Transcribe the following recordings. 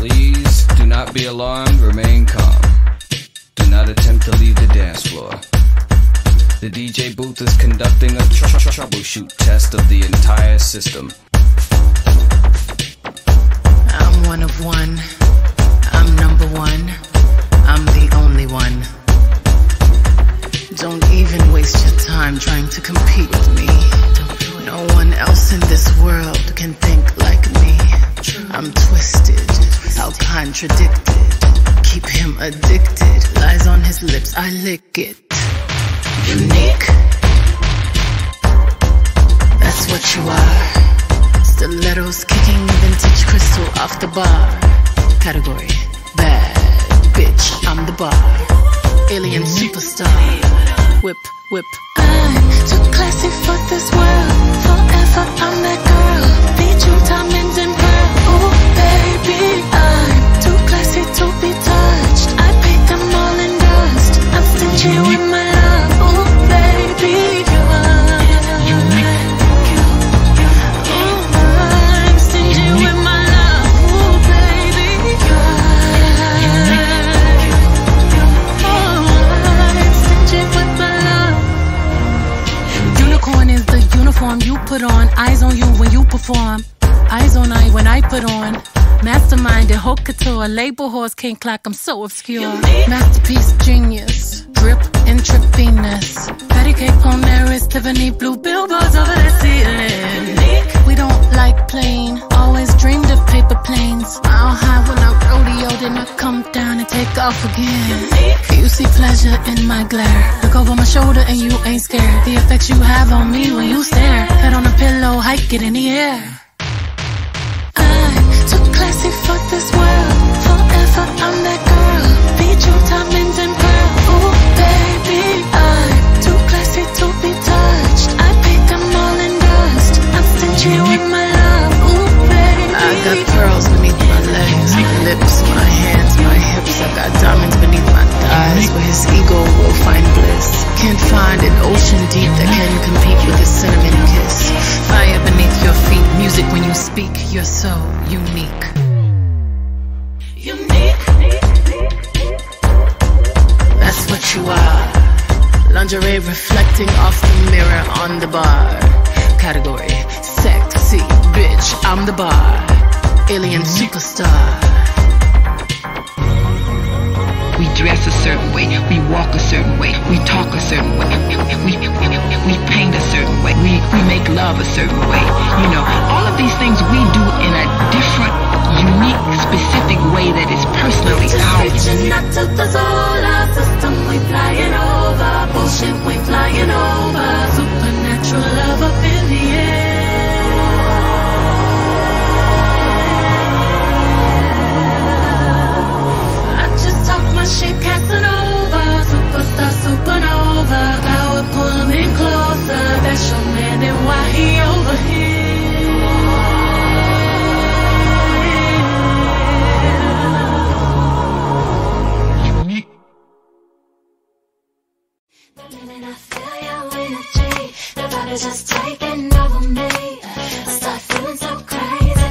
Please do not be alarmed, remain calm. Do not attempt to leave the dance floor. The DJ booth is conducting a tr- tr- troubleshoot test of the entire system. I'm one of one. I'm number one. I'm the only one. Don't even waste your time trying to compete with me. No one else in this world can think like me. I'm twisted, how contradicted. Keep him addicted. Lies on his lips, I lick it. Unique. That's what you are. Stilettos kicking vintage crystal off the bar. Category bad bitch, I'm the bar. Alien superstar. Whip, whip. I'm too classy for this world. Forever, I'm that girl. Beat you diamonds and put on. Eyes on you when you perform. Eyes on I when I put on. Masterminded, haute couture, label horse, can't clock, I'm so obscure. Masterpiece, genius, drip, intravenous. Their wrist, Tiffany blue billboards over the ceiling. We don't like plain, always dreamed of paper planes. Mile high when I rodeo, then I come down and take off again. You see pleasure in my glare. Look over my shoulder and you ain't scared. The effects you have on me when you stare. Head on a pillow, hike it in the air. Classy for this world. Forever, I'm that girl. Beat you diamonds and pearl. Ooh, baby, I'm too classy to be touched. I paint them all in dust. I'm stingy with my love. Ooh, baby. I got pearls beneath my legs, my lips, my hands, my hips. I got diamonds beneath my thighs, where his ego will find bliss. Can't find an ocean deep that can compete with a cinnamon kiss. Fire beneath your feet, music when you speak. You're so unique. Unique. That's what you are. Lingerie reflecting off the mirror on the bar. Category sexy bitch. I'm the bar. Alien superstar. We dress a certain way, we walk a certain way, we talk a certain way, we, we paint a certain we, we make love a certain way. You know, all of these things we do in a different, unique, specific way that is personally ours. Body's just taking over me. I start feeling so crazy.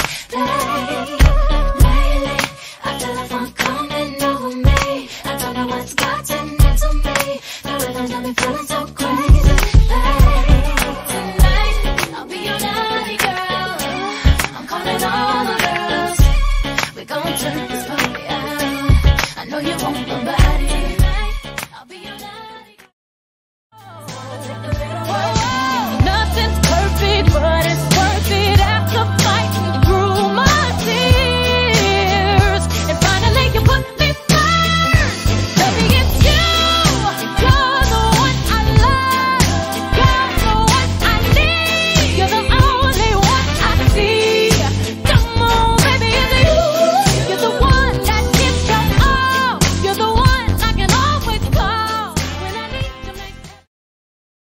Lately, I feel coming over me. I don't know what's gotten into me. Me feeling so crazy. Tonight, I'll be your naughty girl. I'm calling all the girls. We gon' turn this party out. I know you won't